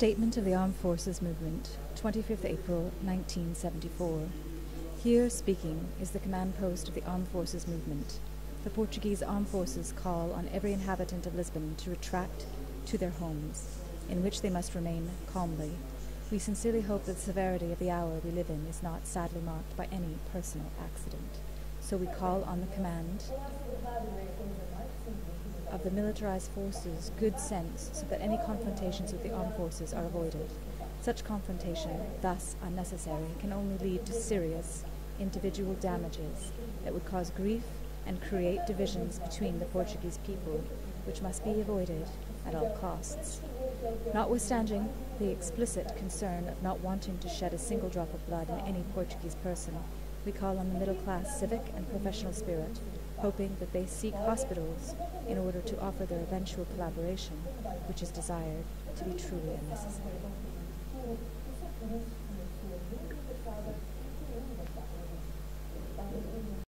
Statement of the Armed Forces Movement, 25th April 1974. Here speaking is the command post of the Armed Forces Movement. The Portuguese Armed Forces call on every inhabitant of Lisbon to retract to their homes, in which they must remain calmly. We sincerely hope that the severity of the hour we live in is not sadly marked by any personal accident. So we call on the command of the militarized forces good sense so that any confrontations with the armed forces are avoided. Such confrontation, thus unnecessary, can only lead to serious individual damages that would cause grief and create divisions between the Portuguese people, which must be avoided at all costs. Notwithstanding the explicit concern of not wanting to shed a single drop of blood in any Portuguese person, we call on the middle class civic and professional spirit, hoping that they seek hospitals in order to offer their eventual collaboration, which is desired to be truly unnecessary.